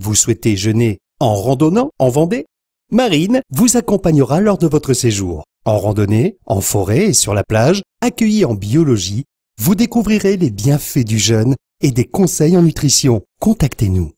Vous souhaitez jeûner en randonnant en Vendée? Marine vous accompagnera lors de votre séjour. En randonnée, en forêt et sur la plage, accueillie en biologie, vous découvrirez les bienfaits du jeûne et des conseils en nutrition. Contactez-nous.